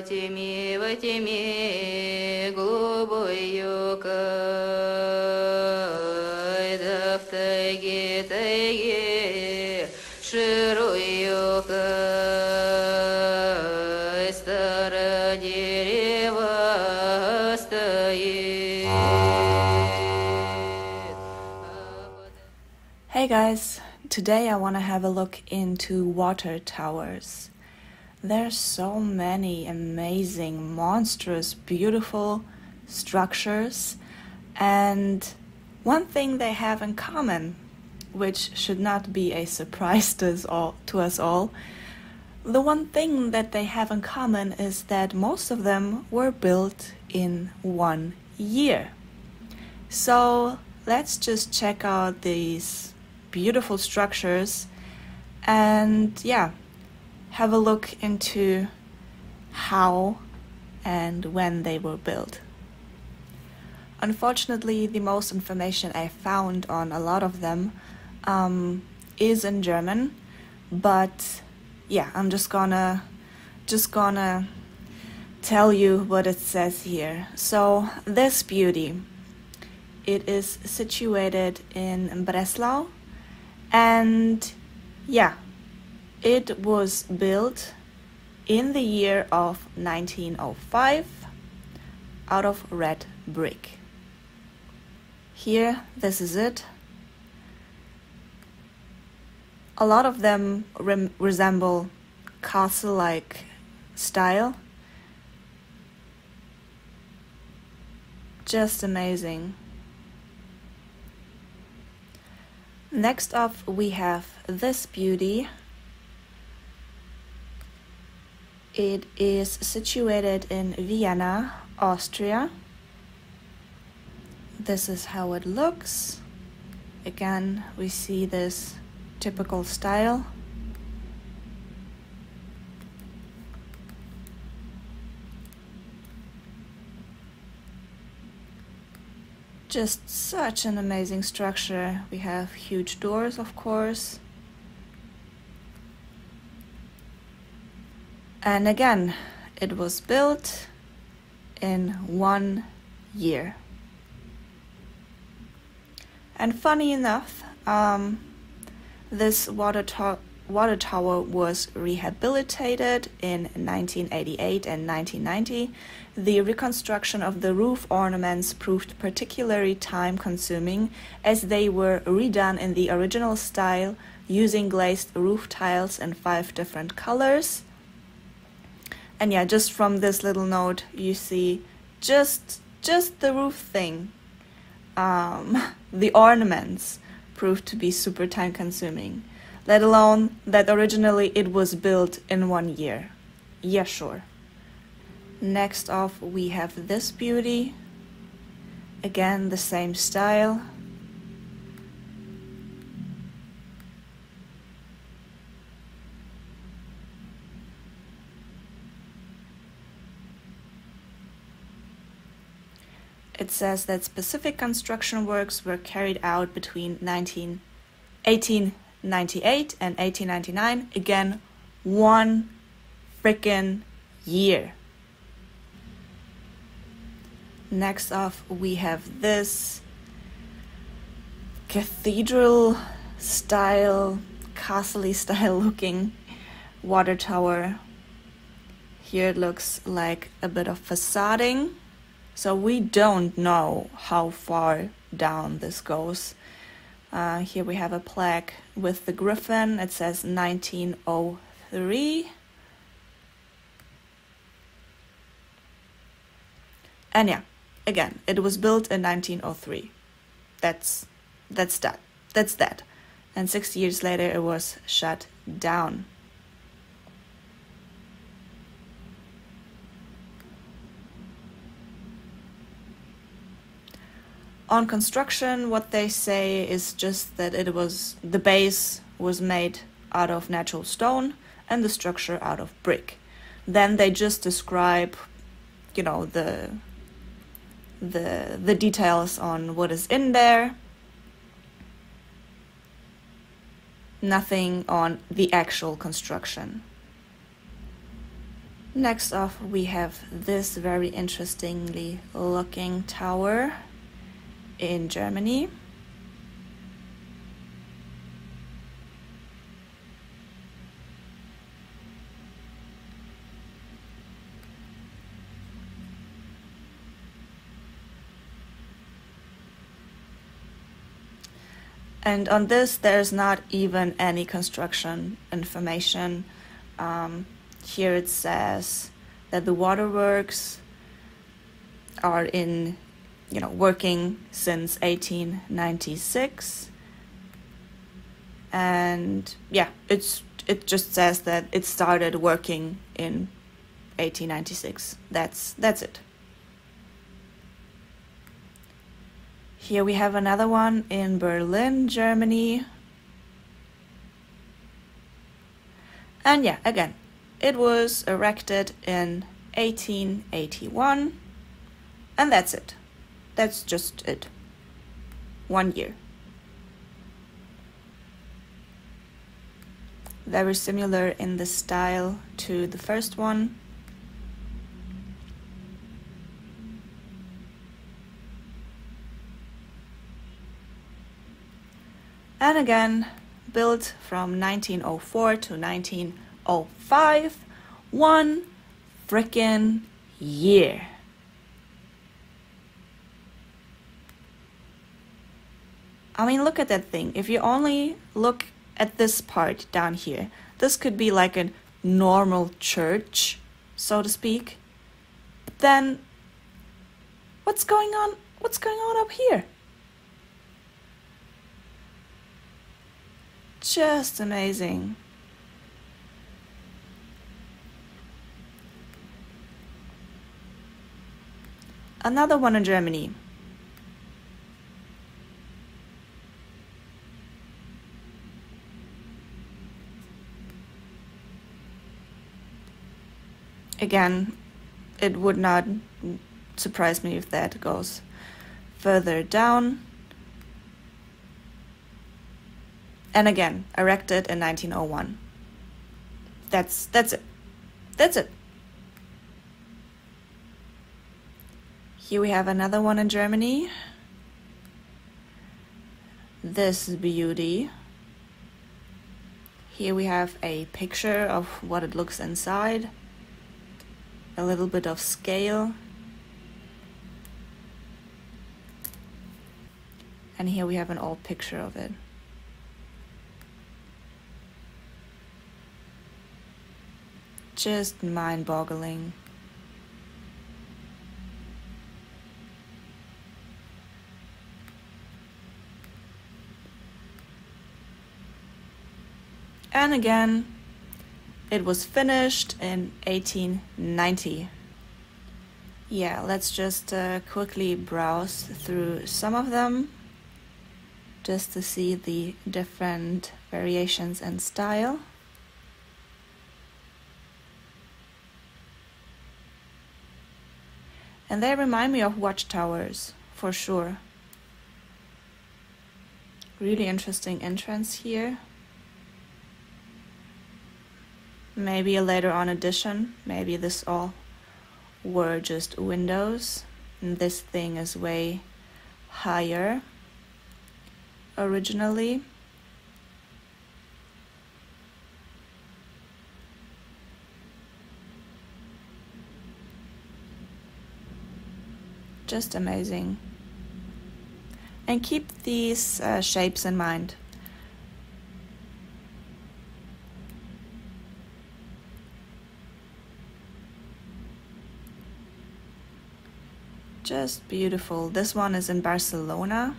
во тьме, во тьме глубокой, да в тайге, тайге широкой старое дерево стоит. Hey guys, today I want to have a look into water towers. There's so many amazing, monstrous, beautiful structures, and one thing they have in common, which should not be a surprise to us all, to us all the one thing that they have in common is that most of them were built in one year. So let's just check out these beautiful structures and yeah, have a look into how and when they were built. Unfortunately, the most information I found on a lot of them um, is in German, but yeah, I'm just gonna just gonna tell you what it says here. So this beauty, it is situated in Breslau, and yeah, it was built in the year of 1905 out of red brick. Here, this is it. A lot of them resemble castle like style. Just amazing. Next up, we have this beauty. It is situated in Vienna, Austria. This is how it looks. Again, we see this typical style. Just such an amazing structure. We have huge doors, of course. And again, it was built in one year. And funny enough, um, this water, to- water tower was rehabilitated in 1988 and 1990. The reconstruction of the roof ornaments proved particularly time consuming as they were redone in the original style using glazed roof tiles in five different colors. And yeah, just from this little note, you see just just the roof thing. Um, the ornaments proved to be super time consuming, let alone that originally it was built in one year. Yeah, sure. Next off, we have this beauty. Again, the same style. It says that specific construction works were carried out between 19, 1898 and 1899. Again, one freaking year. Next off, we have this cathedral style, castle style looking water tower. Here it looks like a bit of facading. So we don't know how far down this goes. Uh, here we have a plaque with the griffin. It says 1903. And yeah, again, it was built in 1903. That's that's that. That's that. And 60 years later it was shut down. On construction what they say is just that it was the base was made out of natural stone and the structure out of brick. Then they just describe you know the the the details on what is in there. Nothing on the actual construction. Next off, we have this very interestingly looking tower in Germany. And on this, there's not even any construction information. Um, here it says that the waterworks are in, you know, working since 1896. And yeah, it's it just says that it started working in 1896. That's that's it. Here we have another one in Berlin, Germany. And yeah, again, it was erected in 1881. And that's it. That's just it. One year. Very similar in the style to the first one. and again built from 1904 to 1905 one frickin' year I mean look at that thing if you only look at this part down here this could be like a normal church so to speak then what's going on what's going on up here just amazing. Another one in Germany. Again, it would not surprise me if that goes further down. and again erected in 1901. That's that's it. That's it. Here we have another one in Germany. This beauty. Here we have a picture of what it looks inside. A little bit of scale. And here we have an old picture of it. just mind boggling. And again, it was finished in 1890. Yeah, let's just uh, quickly browse through some of them just to see the different variations in style. And they remind me of watchtowers, for sure. Really interesting entrance here. Maybe a later on addition. Maybe this all were just windows. And this thing is way higher originally. just amazing. And keep these uh, shapes in mind. Just beautiful. This one is in Barcelona.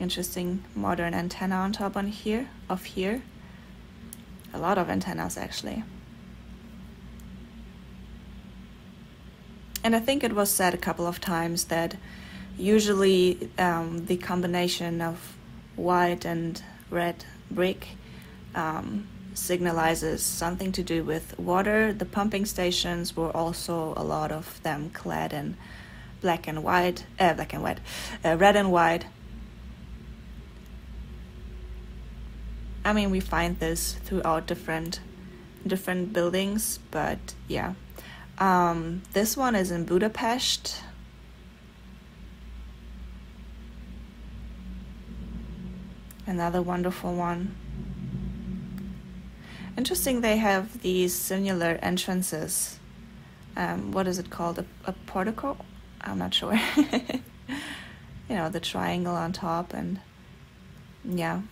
Interesting modern antenna on top on here, of here. A lot of antennas actually. And I think it was said a couple of times that usually um, the combination of white and red brick um, signalizes something to do with water. The pumping stations were also a lot of them clad in black and white, uh, black and white, uh, red and white. I mean, we find this throughout different different buildings, but yeah. Um, this one is in Budapest. Another wonderful one. Interesting, they have these similar entrances. Um, what is it called? A, a portico? I'm not sure. you know, the triangle on top, and yeah,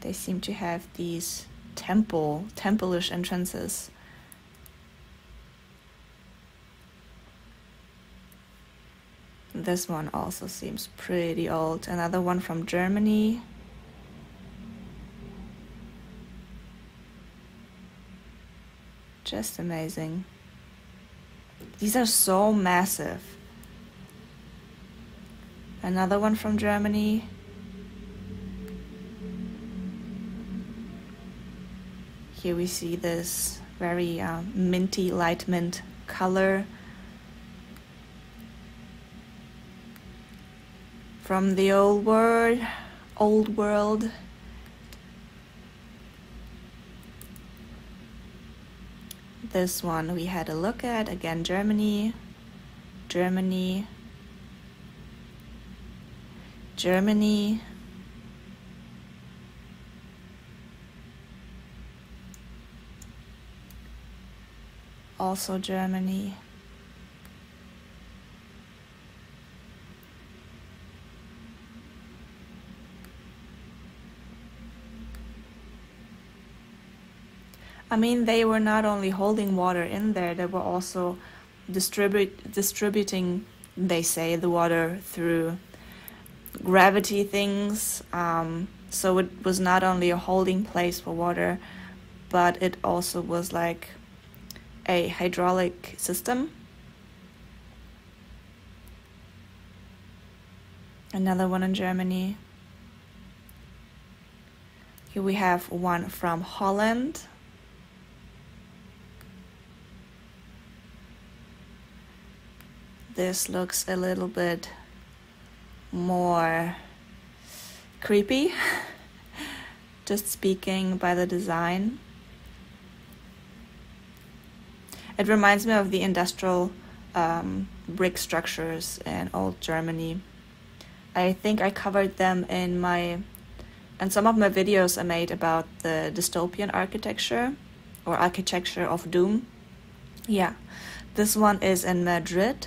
they seem to have these temple, temple-ish entrances. This one also seems pretty old. Another one from Germany. Just amazing. These are so massive. Another one from Germany. Here we see this very uh, minty, light mint color. From the old world, old world. This one we had a look at again Germany, Germany, Germany. Also Germany. I mean, they were not only holding water in there, they were also distribute distributing, they say, the water through gravity things. Um, so it was not only a holding place for water, but it also was like a hydraulic system. Another one in Germany. Here we have one from Holland. This looks a little bit more creepy, just speaking by the design. It reminds me of the industrial um, brick structures in old Germany. I think I covered them in my and some of my videos I made about the dystopian architecture or architecture of doom. Yeah, this one is in Madrid,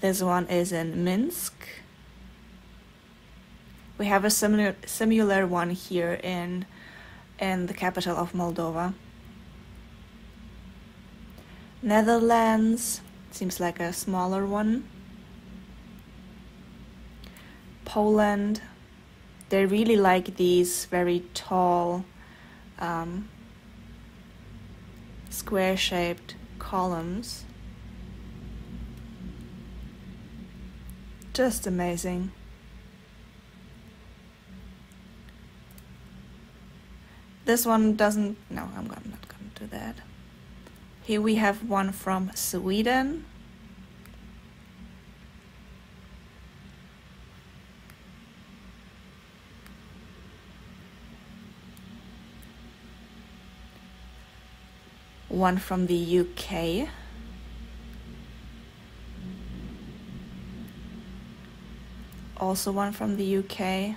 This one is in Minsk. We have a similar similar one here in in the capital of Moldova. Netherlands seems like a smaller one. Poland, they really like these very tall, um, square shaped columns. Just amazing. This one doesn't, no, I'm not going to do that. Here we have one from Sweden. One from the UK. Also one from the UK.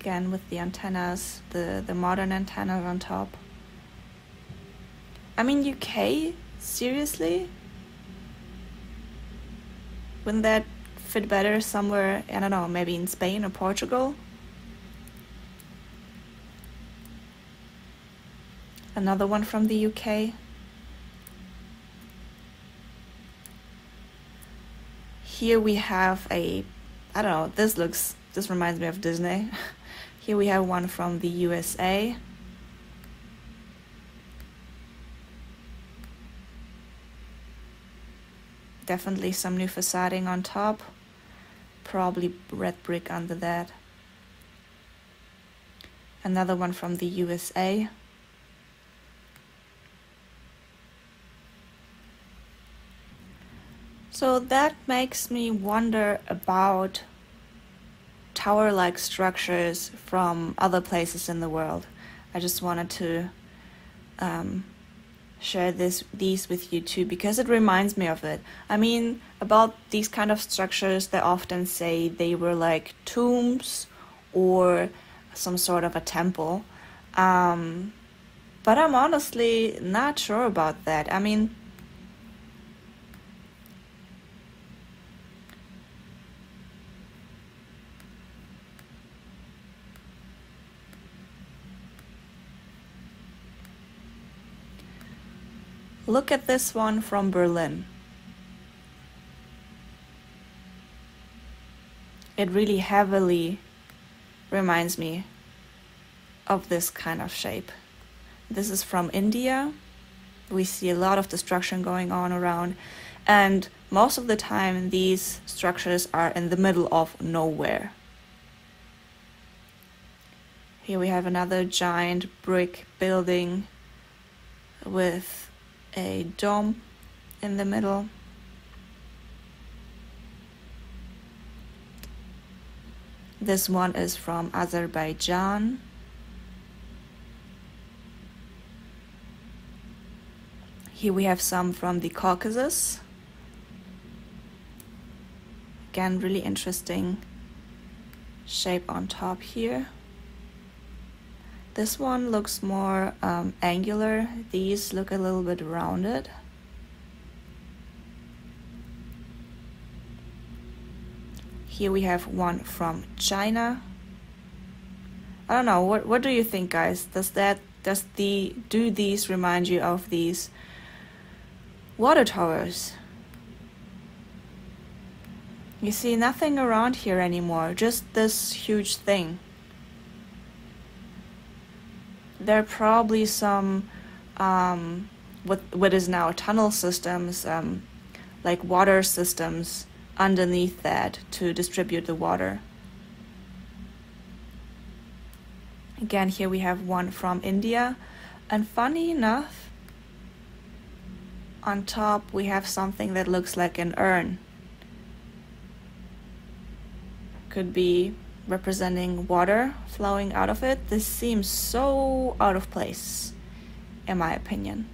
Again with the antennas, the, the modern antennas on top. I mean UK? Seriously? Wouldn't that fit better somewhere, I don't know, maybe in Spain or Portugal? Another one from the UK. Here we have a, I don't know, this looks, this reminds me of Disney. here we have one from the USA. Definitely some new facading on top. Probably red brick under that. Another one from the USA. So that makes me wonder about tower like structures from other places in the world. I just wanted to um, share this these with you too because it reminds me of it. I mean, about these kind of structures, they often say they were like tombs or some sort of a temple. Um, but I'm honestly not sure about that. I mean, Look at this one from Berlin. It really heavily reminds me of this kind of shape. This is from India. We see a lot of destruction going on around, and most of the time, these structures are in the middle of nowhere. Here we have another giant brick building with a dome in the middle. This one is from Azerbaijan. Here we have some from the Caucasus. Again, really interesting shape on top here. This one looks more um, angular. These look a little bit rounded. Here we have one from China. I don't know. What what do you think, guys? Does that does the do these remind you of these water towers? You see nothing around here anymore. Just this huge thing there are probably some um, what what is now tunnel systems, um, like water systems underneath that to distribute the water. Again, here we have one from India, and funny enough, on top we have something that looks like an urn. Could be representing water flowing out of it. This seems so out of place, in my opinion.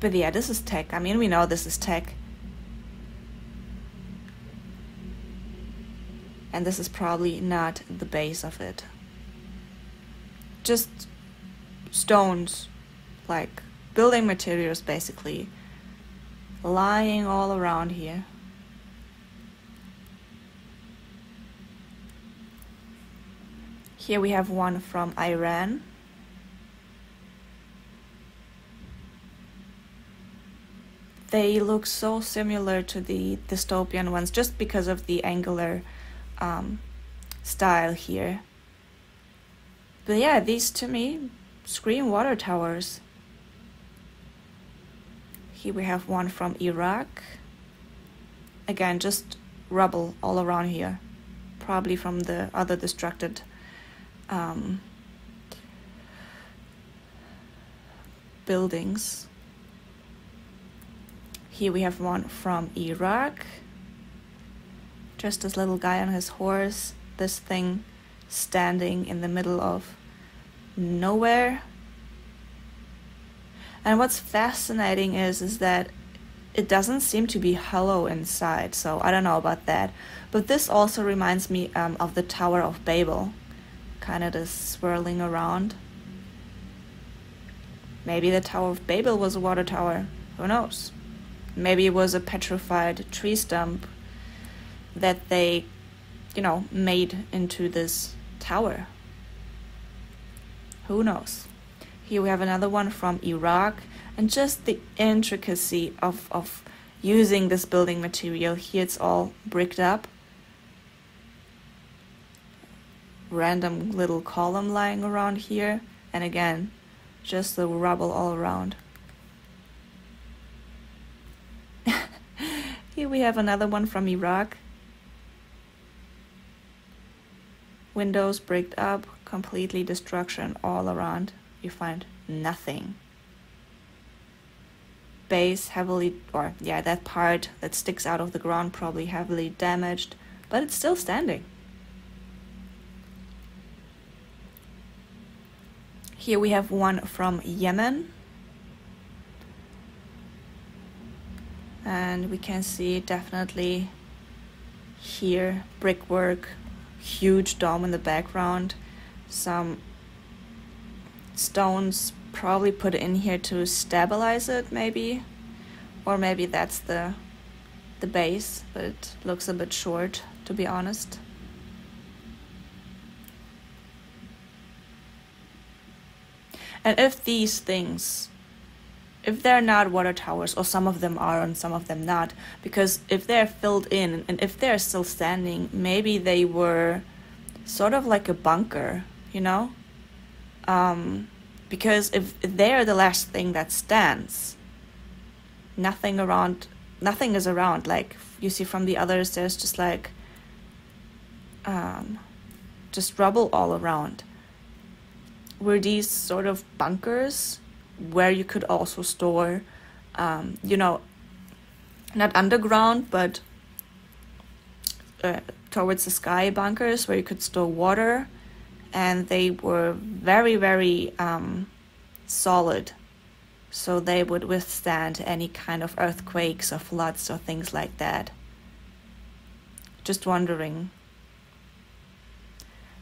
But yeah, this is tech. I mean, we know this is tech. And this is probably not the base of it. Just stones, like building materials basically, lying all around here. Here we have one from Iran. They look so similar to the dystopian ones just because of the angular um, style here. But yeah, these to me scream water towers. Here we have one from Iraq. Again, just rubble all around here. Probably from the other destructed um, buildings. Here we have one from Iraq. Just this little guy on his horse, this thing standing in the middle of nowhere. And what's fascinating is is that it doesn't seem to be hollow inside, so I don't know about that. But this also reminds me um, of the Tower of Babel kind of just swirling around. Maybe the Tower of Babel was a water tower. Who knows? Maybe it was a petrified tree stump that they, you know, made into this tower. Who knows? Here we have another one from Iraq, and just the intricacy of, of using this building material. Here it's all bricked up random little column lying around here and again just the rubble all around. Here we have another one from Iraq. Windows bricked up completely destruction all around. You find nothing. Base heavily or yeah that part that sticks out of the ground probably heavily damaged but it's still standing. Here we have one from Yemen. And we can see definitely here brickwork, huge dome in the background, some stones probably put in here to stabilize it maybe. Or maybe that's the the base but it looks a bit short to be honest and if these things if they're not water towers or some of them are and some of them not because if they're filled in and if they're still standing maybe they were sort of like a bunker you know? Um, because if they're the last thing that stands nothing around nothing is around. Like you see from the others there's just like um, just rubble all around were these sort of bunkers where you could also store um, you know not underground but uh, towards the sky bunkers where you could store water and they were very, very um, solid. So they would withstand any kind of earthquakes or floods or things like that. Just wondering.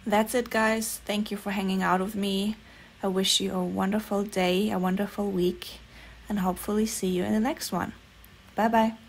That's it, guys. Thank you for hanging out with me. I wish you a wonderful day, a wonderful week, and hopefully see you in the next one. Bye bye.